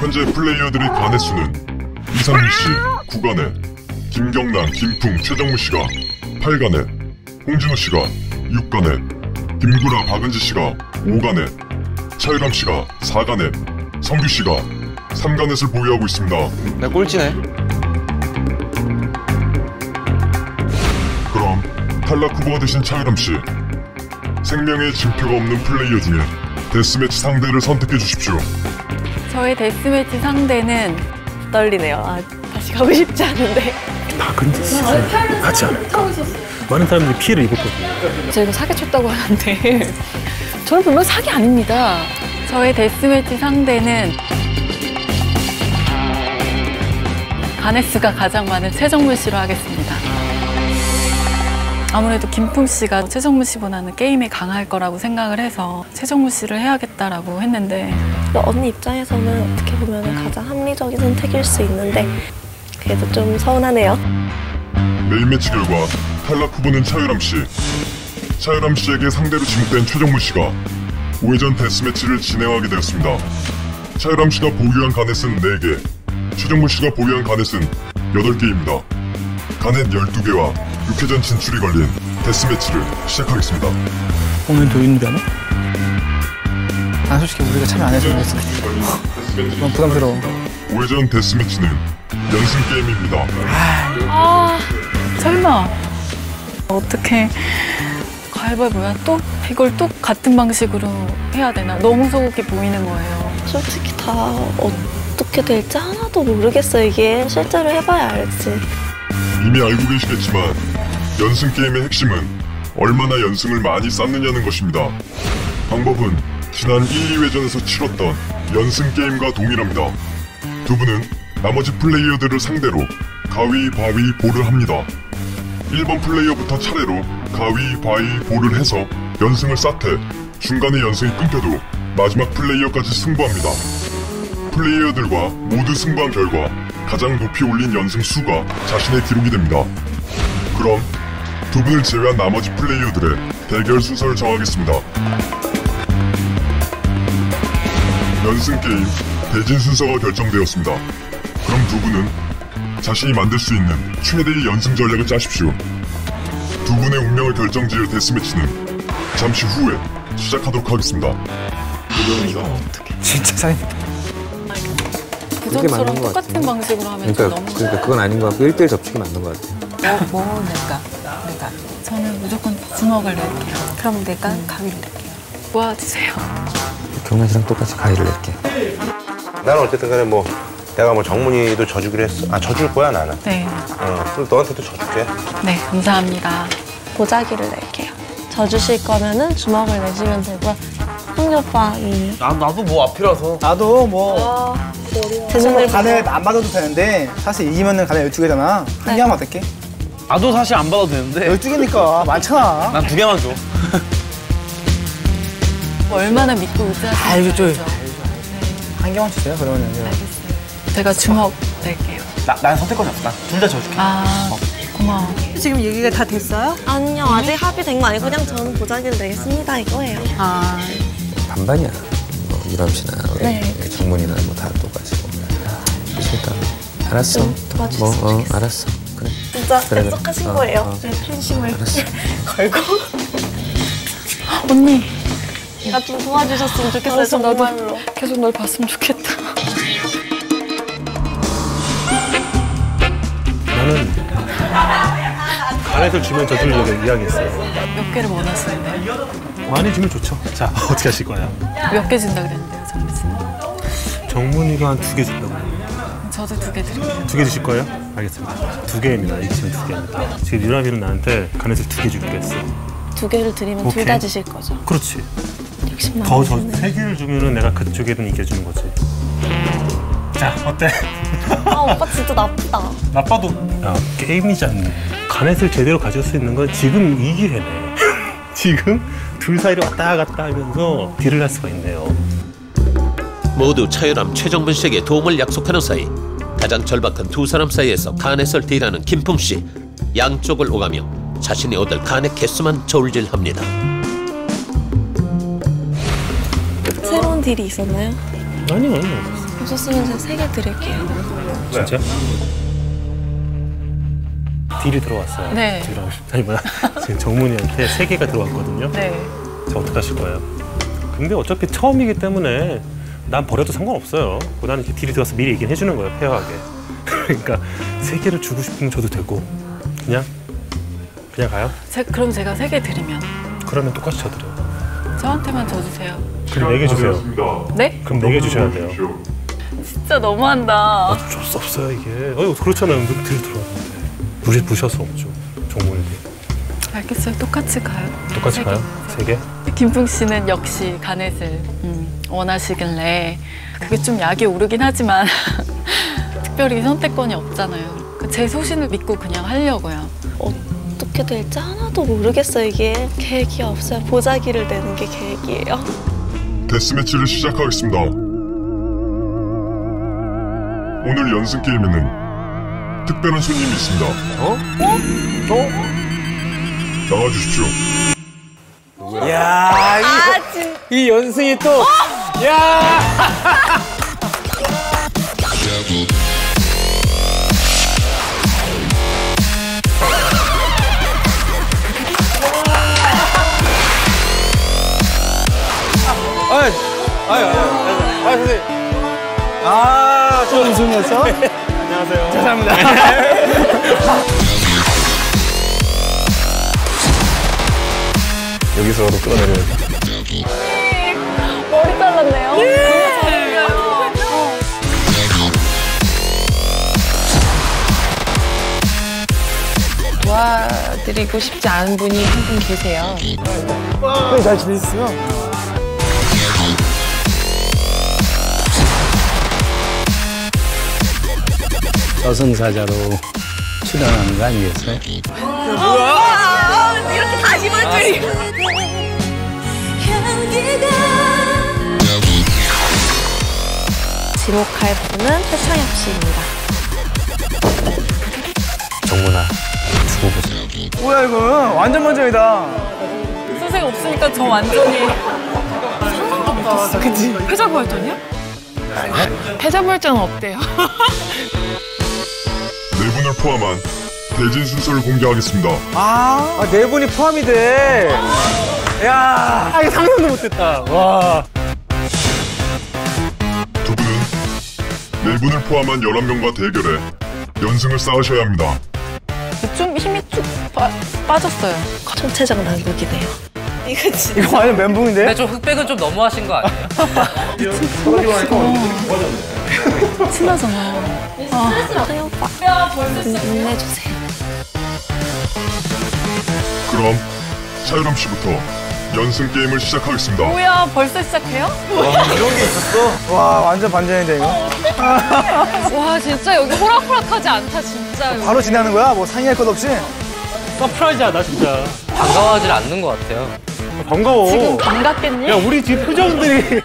현재 플레이어들의 간의 수는 이상민 씨 9간에, 김경란, 김풍, 최정무 씨가 8간에, 홍진호 씨가 6간에, 김구라, 박은지 씨가 5간에, 차유람 씨가 4간에, 성규 씨가 3간넷을 보유하고 있습니다. 나 꼴찌네. 그럼 탈락 후보가 되신 차유람 씨, 생명의 징표가 없는 플레이어 중에 데스매치 상대를 선택해 주십시오. 저의 데스매치 상대는 떨리네요. 아, 다시 가고 싶지 않은데. 다 근데 진짜 하지 않을까. 많은 사람들이 피해를 입었거든요. 제가 사기 쳤다고 하는데 저는 분명 사기 아닙니다. 저의 데스매치 상대는 가네스가 가장 많은 최정문 씨로 하겠습니다. 아무래도 김풍 씨가 최정문 씨보다는 게임에 강할 거라고 생각을 해서 최정문 씨를 해야겠다라고 했는데 언니 입장에서는 어떻게 보면 가장 합리적인 선택일 수 있는데 그래도 좀 서운하네요. main match 결과 탈락 후보는 차유람 씨. 차유람 씨에게 상대로 지목된 최정문 씨가 5회전 death match를 진행하게 되었습니다. 차유람 씨가 보유한 가넷은 4개, 최정문 씨가 보유한 가넷은 8개입니다. 가넷 12개와 6회전 진출이 걸린 데스매치를 시작하겠습니다. 오늘 도 인변호? 아 솔직히 우리가 참여 안 해주는 거지 너무 부담스러워 5회전 데스매치는 연승 게임입니다. 아 설마 어떻게 가위바위보야 또 이걸 또 같은 방식으로 해야 되나 너무 소극이 보이는 거예요. 솔직히 다 어떻게 될지 하나도 모르겠어요. 이게 실제로 해봐야 알지. 이미 알고 계시겠지만 연승 게임의 핵심은 얼마나 연승을 많이 쌓느냐는 것입니다. 방법은 지난 1, 2회전에서 치렀던 연승 게임과 동일합니다. 두 분은 나머지 플레이어들을 상대로 가위, 바위, 볼을 합니다. 1번 플레이어부터 차례로 가위, 바위, 볼을 해서 연승을 쌓되 중간에 연승이 끊겨도 마지막 플레이어까지 승부합니다. 플레이어들과 모두 승부한 결과 가장 높이 올린 연승 수가 자신의 기록이 됩니다. 그럼 두 분을 제외한 나머지 플레이어들의 대결 순서를 정하겠습니다. 연승 게임 대진 순서가 결정되었습니다. 그럼 두 분은 자신이 만들 수 있는 최대의 연승 전략을 짜십시오. 두 분의 운명을 결정지을 데스매치는 잠시 후에 시작하도록 하겠습니다. 진짜 사인 그전처럼 똑같은 같은데? 방식으로 하면 좀 그러니까, 너무 그러니까 그건 아닌 것 같고 1대1 접촉이 맞는 것 같아요. 뭐, 뭐 낼까? 내가. 저는 무조건 주먹을 낼게요. 그럼 내가 가위를 낼게요. 도와주세요. 경란 씨랑 똑같이 가위를 낼게. 나는 어쨌든 간에 뭐 내가 뭐 정문이도 져주기로 했어. 아 져줄 거야 나는. 네, 어, 그럼 너한테도 져줄게. 네 감사합니다. 보자기를 낼게요. 져주실 거면은 주먹을 내시면 되고요. 형님 오빠 이 나, 나도 뭐 앞이라서 나도 뭐 대중들 간을 안 받아도 되는데 사실 이기면은 간을 12개잖아 한 개만 받을게 나도 사실 안 받아도 되는데 12개니까 많잖아 난 두 개만 줘뭐 얼마나 믿고 의지하시는 아이고, 좀. 거죠? 한 개만 주세요 그러면은 제가. 제가 주먹 낼게요. 나, 난 선택권이 없어 난둘 다 져줄게 아 고마워. 지금 얘기가 다 됐어요? 아니요 아직 합의된 거 아니고 그냥 저는 보자기를 내겠습니다 이거예요. 아, 반반이야. 뭐 유람 씨나 우리 네. 정문이나 뭐 다 똑같이. 그러니까 알았어. 좀 도와주셨으면 뭐, 어. 알았어. 그래. 진짜 그래, 그래. 약속하신 어, 거예요. 어. 제 팬심을 알았어. 걸고 언니 나 좀 도와주셨으면 좋겠어요. 알았어, 나도. 정말로. 계속 널 봤으면 좋겠다. 나는 가넷을 주면 져줄 이야기했어요. 몇 개를 원하시는데요? 많이 주면 좋죠. 자, 어떻게 하실 거예요? 몇 개 준다 그랬는데요, 정미 씨는? 정문이가 한 두 개 준다고. 저도 두 개 드릴게요. 두 개 주실 거예요? 알겠습니다. 두 개입니다. 이기시면 두 개입니다. 지금 유람이는 나한테 가넷을 두개 주기로 했어. 두 개를 드리면 둘 오케이. 다 주실 거죠. 그렇지. 60만 더저 원이네. 세 개를 주면은 내가 그쪽에는 이겨주는 거지. 자, 어때? 아 오빠 진짜 나쁘다. 나빠도 야, 게임이잖니. 가넷을 제대로 가질 수 있는 건 지금 이 기회네. 지금 둘 사이를 왔다 갔다 하면서 딜을 할 수가 있네요. 모두 차유람 최정분 씨에게 도움을 약속하는 사이 가장 절박한 두 사람 사이에서 간넷을 딜하는 김풍 씨 양쪽을 오가며 자신이 얻을 간의 개수만 저울질합니다. 새로운 딜이 있었나요? 아니요, 아니요. 없었으면 제가 세개 드릴게요. 진짜? 딜이 들어왔어요. 네. 지금 아니 뭐야 지금 정문이한테 세 개가 들어왔거든요. 네. 자 어떻게 하실 거예요? 근데 어차피 처음이기 때문에 난 버려도 상관없어요. 나는 이렇게 딜이 들어와서 미리 얘기를 해주는 거예요, 페어하게. 그러니까 세 개를 주고 싶으면 줘도 되고 그냥 그냥 가요. 제, 그럼 제가 세 개 드리면 그러면 똑같이 쳐드려요. 저한테만 줘주세요. 그럼 네 개 주세요. 네? 그럼 네 개 주셔야 돼요. 진짜 너무한다. 어쩔 수 없어요 이게. 어 그렇잖아요. 딜 들어왔 부실 수 없죠. 정문이 알겠어요. 똑같이 가요. 똑같이 세 개. 가요. 세 개. 김풍 씨는 역시 가넷을 음, 원하시길래 그게 좀 약이 오르긴 하지만 특별히 선택권이 없잖아요. 그제 소신을 믿고 그냥 하려고요. 어떻게 될지 하나도 모르겠어요, 이게. 계획이 없어요. 보자기를 내는 게 계획이에요. 데스매치를 시작하겠습니다. 오늘 연승 게임에는 특별한 손님이 있습니다. 어? 어? 나와주십시오. 야, 이, 이 연승이 또. 야! 아이, 아이, 아이, 아이, 아이, 선생님. 아, 저 연승에서 안녕하세요. 죄송합니다. 여기서라도 끌어내려야 돼. 머리 잘랐네요. 도와드리고 싶지 않은 분이 한 분 계세요. 잘 지냈어요? 저승사자로 출연하는 거 아니겠어요? 지목할 분은 최창엽 씨입니다. 정문아, 두고 보자. 뭐야, 이거. 완전 만점이다. 선생 없으니까 저 완전히 그치? 회자부활전이야? 패자부활전은 없대요. 네 분을 포함한 대진 순서를 공개하겠습니다. 아, 네 분이 포함이 돼. 야. 아 이거 상상도 못했다. 와. 두 분은 네 분을 포함한 11명과 대결해 연승을 쌓으셔야 합니다. 좀 힘이 쭉 빠, 빠졌어요. 총체적 난국이네요. 이거 진짜. 이거 완전 멘붕인데? 근데 좀 흑백은 좀 너무하신 거 아니에요? 친하잖아. 창엽 오빠. 힘내주세요. 그럼 차유람 씨부터 연승 게임을 시작하겠습니다. 뭐야 벌써 시작해요? 이런 게 있었어? 와, 완전 반전인데, 이거. 와 진짜 여기 호락호락하지 않다 진짜. 바로 지나는 거야? 뭐 상의할 것 없이? surprise하다 진짜. 반가워하지 않는 것 같아요. 반가워. 지금 반갑겠니? 야 우리 집 표정들이